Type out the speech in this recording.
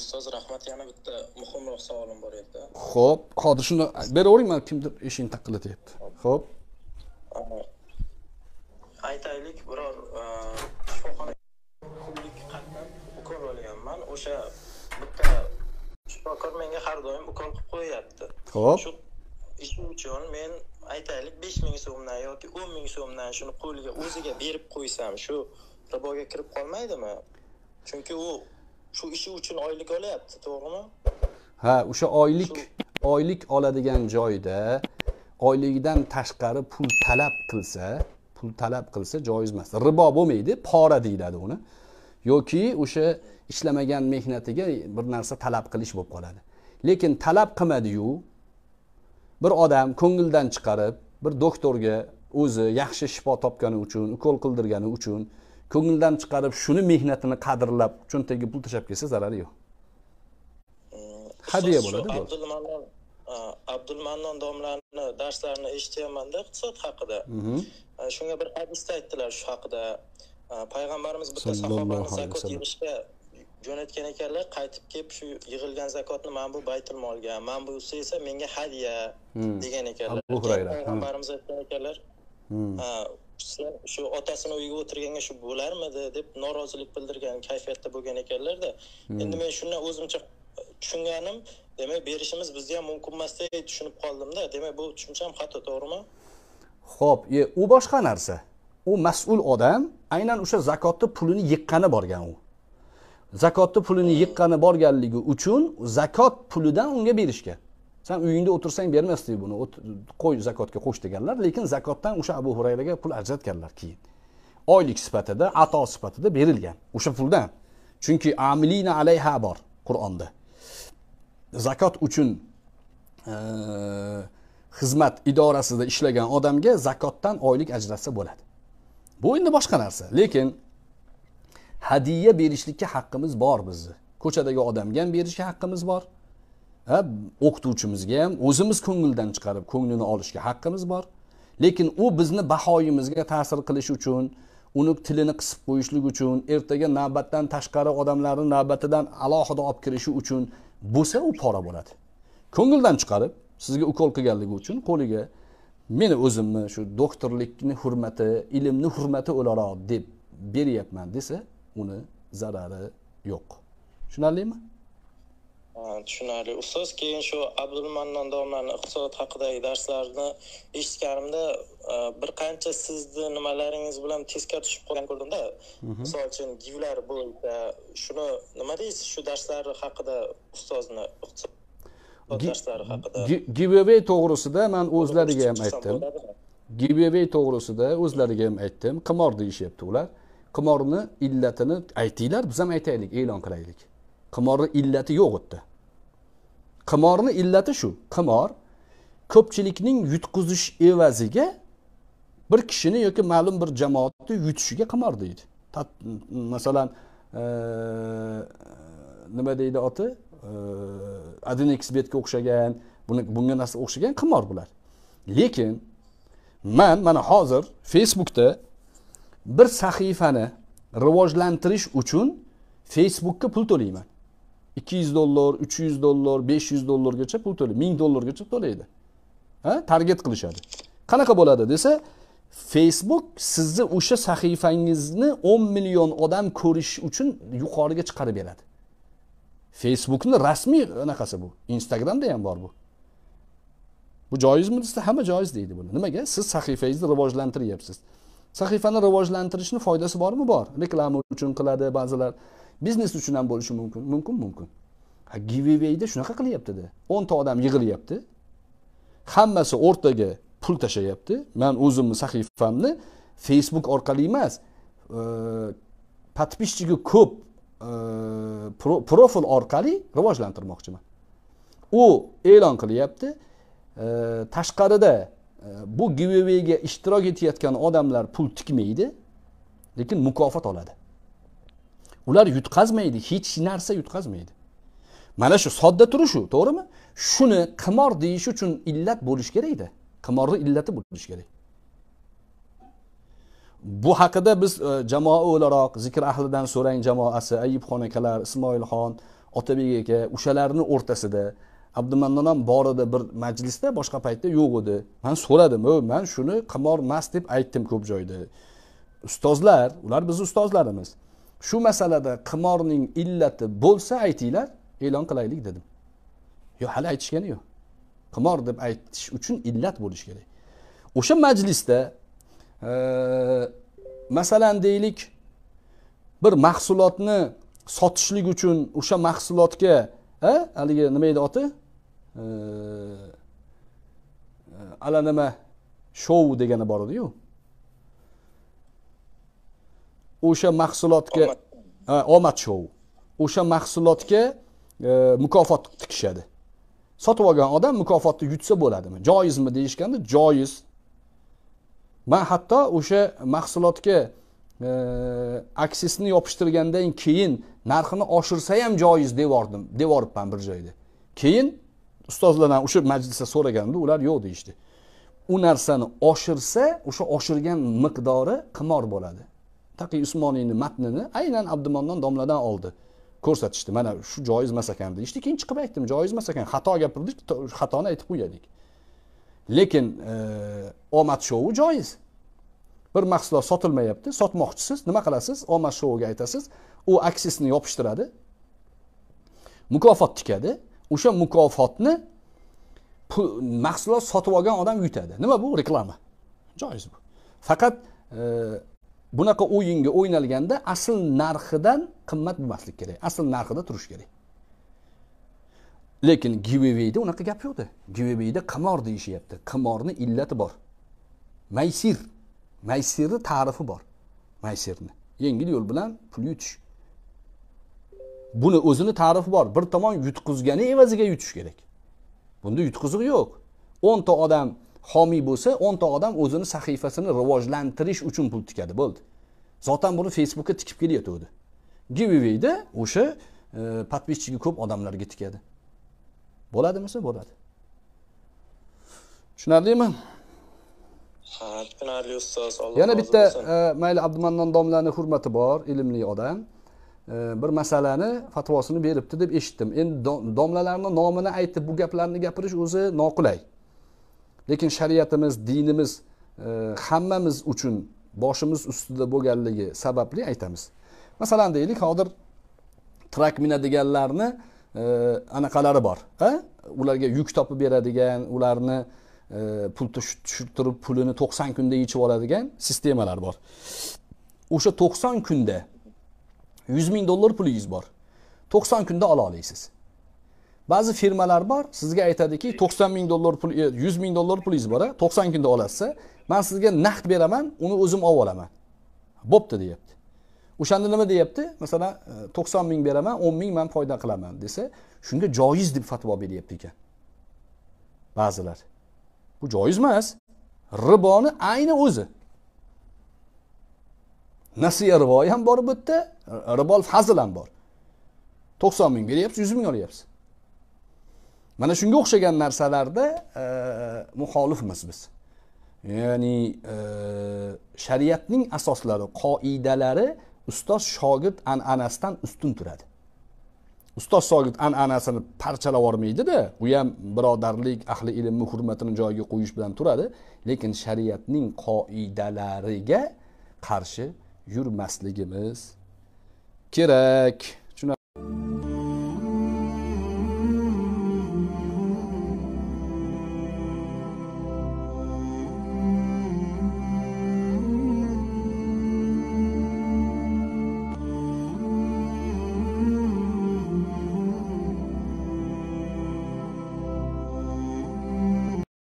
ustoz rahmat. Yana bitta muhimroq savolim bor edi ho'p hozir shuni beravering man kimdir eshikni taqillatyapti ho'p aytaylik biror shifoxona qatnab ukol olganman. O'sha bitta shifokor menga har doim ukol qilib qo'yyapti. Ho'p shu ish uchun men aytaylik besh ming so'mdan yoki o'n ming so'mdan shuni qo'liga o'ziga berib qo'ysam shu riboga kirib qolmaydimi? Chunki u shu ishi uchun oylik olyapti to'g'rimi? Ha o'sha oylik oylik oladigan joyda oyligidan tashqari pul talab qilsa pul talab qilsa joiz emas. Ribo bo'lmaydi pora deyiladi uni. Yoki o'sha ishlamagan mehnatiga bir narsa talab qilish bo'lib qoladi. Lekin talab qilmadiyu bir odam ko'ngildan chiqarib bir doktorga o'zi yaxshi shifo topgani uchun ukol qildirgani uchun ko'ngildan chiqarib shuni mehnatini qadrlab cho'ntagiga pul tashlab kelsa zarari yo'q. Hadya bo'ladi, bo'ldi. abdulmannon domlarini darslarini eshityapmanda iqtisod haqida. A, shunga bir hadisda aytdilar shu haqida. Payg'ambarimiz bitta sahobani zakot yig'ishga jo'natgan ekanlar qaytib kelib shu yig'ilgan zakotni mana bu baytul molga mana bu esa menga hadya degan ekanlar. Abu Hurayra, payg'ambarimiz aytgan ekanlar "Ha, sen shu otasini uyiga o'tirganga shu bo'larmidi deb norozilik bildirgan kayfiyatda bo'lgan ekanlarda endi men shundan o'zimcha tushunganim demak berishimiz bizga ham mumkin emasdek tushunib qoldimda. Demak bu tushuncham xato to'g'rimi? Ho'p e, u boshqa narsa. U mas'ul odam aynan o'sha zakotni pulini yiqqani borgan u. Zakotni pulini yiqqani borganligi uchun zakot pulidan unga berishgan san uyingda o'tirsang bermasdik buni. O't- qo'y zakotga qo'sh deganlar lekin zakotdan o'sha abu hurayraga pul ajratganlar keyin. Oylik sifatida ato sifatida berilgan o'sha puldan. Chunki amilina alayha bor qur'onda. Zakot uchun e, xizmat idorasida ishlagan odamga zakotdan oylik ajratsa bo'ladi. Bu endi boshqa narsa. Lekin hadiya berishlikka haqqimiz bor bizni. Ko'chadagi odamga ham berishga haqqimiz bor. O'qituvchimizga ham o'zimiz ko'ngildan chiqarib ko'nglini olishga haqqimiz bor. Lekin u bizni bahoyimizga ta'sir qilish uchun uni tilini qisib qo'yishlik uchun ertaga navbatdan tashqari odamlarni navbatidan alohida olib kirishi uchun bo'lsa u pora bo'ladi. Ko'ngildan chiqarib sizga ukol qilganligi uchun qo'liga meni o'zimni shu doktorlikni hurmati ilmni hurmati o'laroq deb beryapman desa uni zarari yo'q. Tushunarlimi? Tushunarli. Ustoz keyin shu abdulmannon domlaning iqtisod haqidagi darslarini eshitganimda e, bir qancha sizni nimalaringiz bilan teskari tushib qolgan ko'rdimda. Misol uchun givlar bo'yicha shuni nima deysiz shu darslari haqida ustozni darslari haqida? Gi- giveaway to'g'risida man o'zlariga ham aytdim. giveaway to'g'risida o'zlariga ham aytdim. Qimor deyishyapti ular. Qimorni illatini aytinglar biz ham aytaylik e'lon qilaylik. Qimorni illati yo'q u yerda qimorni illati shu qimor ko'pchilikning yutqizish evaziga bir kishini yoki ma'lum bir jamoatni yutishiga qimor deydi. Masalan e, nima deydi oti? E, Adinexbetga o'xshagan bunga narsa o'xshagan qimor bular. Lekin man mana hozir facebookda bir sahifani rivojlantirish uchun facebookka pul to'layman. Ikki yuz dollar uch yuz dollar besh yuz dollargacha pul to'laydi 1000 dollargacha to'laydi. Ha? Target qilishadi. Qanaqa bo'ladi desa facebook sizni o'sha sahifangizni 10 million odam ko'rish uchun yuqoriga chiqarib beradi. Facebookni rasmiy anaqasi bu. Instagramda ham bor bu. Bu joizmi desa hamma joiz deydi buni. Nimaga? Siz sahifangizni rivojlantiryapsiz. Sahifani rivojlantirishni foydasi bormi? Bor. Reklama uchun qiladi ba'zilar. Biznes uchun ham bo'lishi mumkin. Mumkin mumkin. Ha giveawayda shunaqa qilyaptida o'nta odam yig'ilyapti. Hammasi o'rtaga pul tashlayapti. Man o'zimni sahifamni facebook orqali emas e, подписчиgi ko'p e, pro- profil orqali rivojlantirmoqchiman. U e'lon qilyapti. E, tashqarida e, bu giveawayga ishtirok etayotgan odamlar pul tikmaydi lekin mukofot oladi. Ular yutqazmaydi hech narsa yutqazmaydi. Mana shu sodda turishu to'g'rimi? Shuni qimor deyish uchun illat bo'lishi kerakda qimorni illati bo'lishi kerak. Bu haqida biz e, jamoa o'laroq zikr ahlidan so'rang jamoasi ayibxon akalar ismoilxon otabek aka o'shalarni o'rtasida abdumannon ham bor edi bir majlisda boshqa paytda yo'q edi. Man so'radim o man shuni qimor emas deb aytdim ko'p joyda. Ustozlar ular bizni ustozlarimiz. Shu masalada qimorning illati bo'lsa aytinglar e'lon qilaylik dedim. Yo'q hali aytishgani yo'q. Qimor deb aytish uchun illat bo'lishi kerak. O'sha majlisda e, masalan deylik bir mahsulotni sotishlik uchun o'sha mahsulotga e, haligi nima edi oti? E, e allanima shou degani bor ediyu. O'sha mahsulotga omad. Shou o'sha mahsulotga e, mukofot tikishadi. Sotib olgan odam mukofotni yutsa bo'ladimi? Joizmi deyishganda joiz man hatto o'sha mahsulotga e, aksisni yopishtirgandan keyin narxini oshirsa ham joiz devordim devoribman bir joyda. Keyin ustozlardan o'sha majlisda so'raganimda ular yo'q deyishdi. U narsani oshirsa o'sha oshirgan miqdori qimor bo'ladi taqiy usmoniyni matnini aynan abdumannon domladan oldi. Ko'rsatishdi. Mana shu joiz emas ekan deyishdi. Keyin chiqib aytdim joiz emas ekan xato gapirdik xatoni aytib qo'yaylik lekin e, omad shoui joiz. Bir mahsulot sotilmayapti. Sotmoqchisiz. Nima qilasiz? Omad shouga aytasiz. U aksisni yopishtiradi. Mukofot tikadi. O'sha mukofotni mahsulot sotib olgan odam yutadi. Nima bu? Reklama. Joiz bu. Faqat e, bunaqa o'yinga o'ynalganda asl narxidan qimmat bo'lmaslik kerak. Asl narxida turish kerak. Lekin giveawayda unaqa gap yo'qda. Giveawayda qimor deyishyapti. Qimorni illati bor. Maysir. Maysirni ta'rifi bor. Maysirni. Yengil yo'l bilan pul yutish. Buni o'zini ta'rifi bor. Bir tomon yutqizgani evaziga yutish kerak. Bunda yutqizig'i yo'q. O'nta odam homiy bo'lsa o'nta odam o'zini sahifasini rivojlantirish uchun pul tikadi. Bo'ldi. Zotan buni facebookka tikib kelayotgandi giveawayda o'sha e, подписчиги ko'p odamlarga tikadi. Bo'ladimisa bo'ladi. Tushunarlimi? Ha tushunarli ustoz yana bitta e, mayli abdumannon domlani hurmati bor ilmli odam. E, bir masalani fatvosini beribdi deb eshitdim. Endi domlalarni nomini aytib bu gaplarni gapirish o'zi noqulay lekin shariatimiz dinimiz e, hammamiz uchun boshimiz ustida bo'lganligi sababli aytamiz. Masalan deylik hozir trak minadiganlarni e, anaqalari bor ularga yuk topib beradigan ularni e, pul tushirtirib pulini to'qson kunda yechib oladigan sistemalar bor. O'sha to'qson kunda yuz ming dollar pulingiz bor. To'qson kunda ola olasiz. Ba'zi firmalar bor sizga aytadiki to'qson ming dollar pul e, yuz ming dollar pulingiz bor a to'qson kunda olasiz man sizga naqd beraman uni o'zim olib olaman. Bo'pti deyapti. O'shanda nima deyapti? Masalan e, to'qson ming beraman o'n ming man foyda qilaman desa shunga joiz deb fatvo beryapti ekan. Ba'zilar. Bu joiz emas. Riboni ayni o'zi. Nasiya riboyi ham bor bu yerda ribol fazil ham bor. To'qson ming beryapsiz yuz ming olyapsiz. Mana shunga o'xshagan narsalarda e, muxolifmiz biz. Ya'ni e, shariatning asoslari qoidalari ustoz shogird an'anasidan ustun turadi. Ustoz shogird an'anasini parchalab yubormaydida u ham birodarlik ahli ilmni hurmatini joyiga qo'yish bilan turadi lekin shariatning qoidalariga qarshi yurmasligimiz kerak.